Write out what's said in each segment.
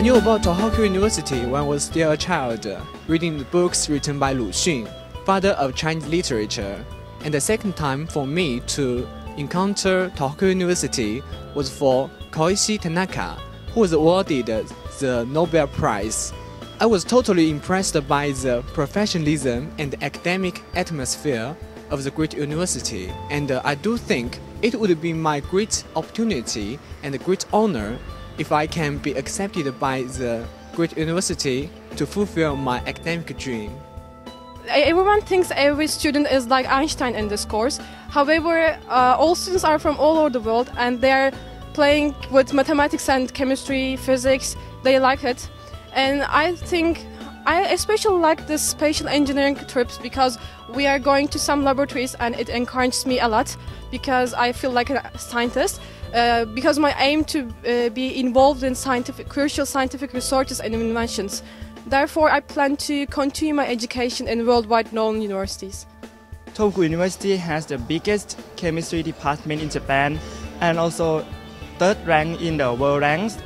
knew about Tohoku University when I was still a child, reading the books written by Lu Xun, father of Chinese literature. And the second time for me to encounter Tohoku University was for Koichi Tanaka, who was awarded the Nobel Prize. I was totally impressed by the professionalism and academic atmosphere of the great university, and I do think it would be my great opportunity and a great honor if I can be accepted by the great university to fulfill my academic dream. Everyone thinks every student is like Einstein in this course. However, uh, all students are from all over the world and they are playing with mathematics and chemistry, physics. They like it. And I think I especially like the spatial engineering trips because we are going to some laboratories and it encourages me a lot because I feel like a scientist. Uh, because my aim to uh, be involved in scientific, crucial scientific researches and inventions. Therefore, I plan to continue my education in worldwide known universities. Tohoku University has the biggest chemistry department in Japan and also third rank in the world ranks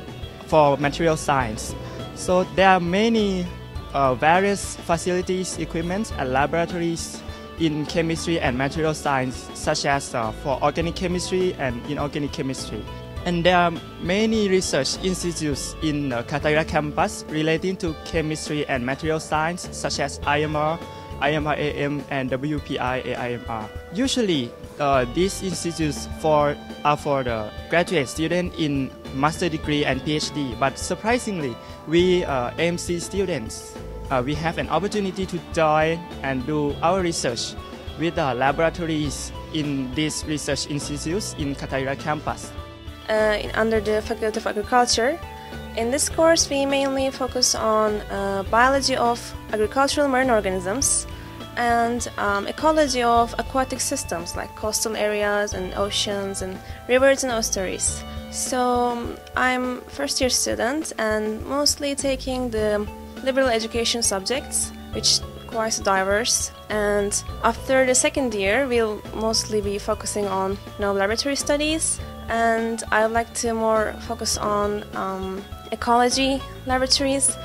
for material science. So there are many uh, various facilities, equipment, and laboratories in chemistry and material science, such as uh, for organic chemistry and inorganic chemistry. And there are many research institutes in the Katahira campus relating to chemistry and material science, such as IMR, IMRAM, and WPI-AIMR. Usually, uh, these institutes for, are for the graduate student in master degree and PhD, but surprisingly, we uh, MC students uh, we have an opportunity to join and do our research with the laboratories in these research institutes in Katahira campus. Uh, under the Faculty of Agriculture, in this course we mainly focus on uh, biology of agricultural marine organisms and um, ecology of aquatic systems like coastal areas and oceans and rivers and estuaries. So um, I'm first year student and mostly taking the liberal education subjects, which quite diverse. And after the second year, we'll mostly be focusing on you know, laboratory studies, and I would like to more focus on um, ecology laboratories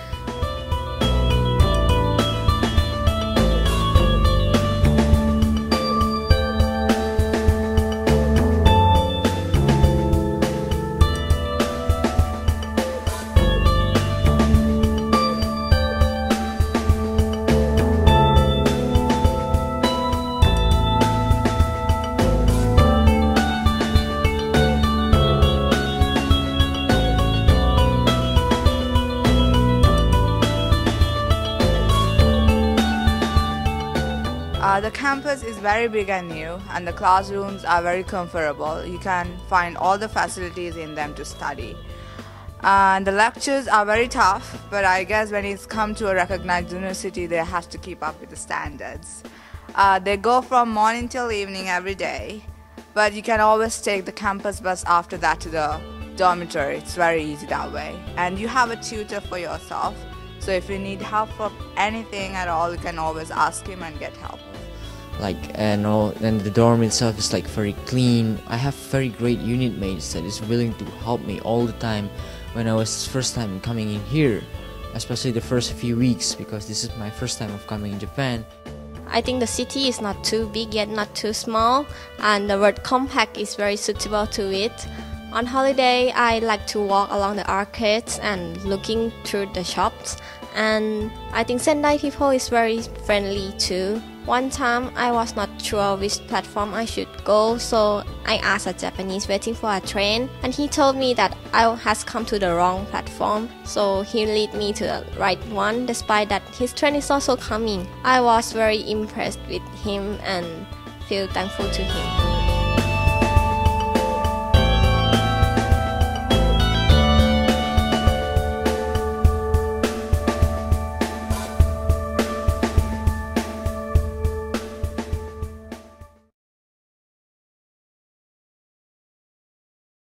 Uh, the campus is very big and new, and the classrooms are very comfortable. You can find all the facilities in them to study. And the lectures are very tough, but I guess when it's come to a recognized university, they have to keep up with the standards. Uh, they go from morning till evening every day, but you can always take the campus bus after that to the dormitory. It's very easy that way. And you have a tutor for yourself, so if you need help for anything at all, you can always ask him and get help like and all and the dorm itself is like very clean i have very great unit mates that is willing to help me all the time when i was first time coming in here especially the first few weeks because this is my first time of coming in japan I think the city is not too big yet not too small and the word compact is very suitable to it. On holiday I like to walk along the arcades and looking through the shops and I think Sendai people is very friendly too. One time I was not sure which platform I should go, so I asked a Japanese waiting for a train, and he told me that I has come to the wrong platform. So he led me to the right one, despite that his train is also coming. I was very impressed with him and feel thankful to him.